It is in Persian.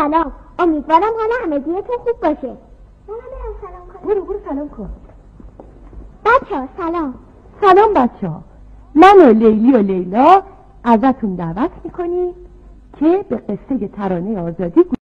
سلام. امیدوارم حال همگیتون خوب باشه. منم برم سلام کنم. برو برو سلام کن. بچه ها سلام. سلام بچه ها من و لیلی و لیلا ازتون دعوت می‌کنیم که به قصه ترانه آزادی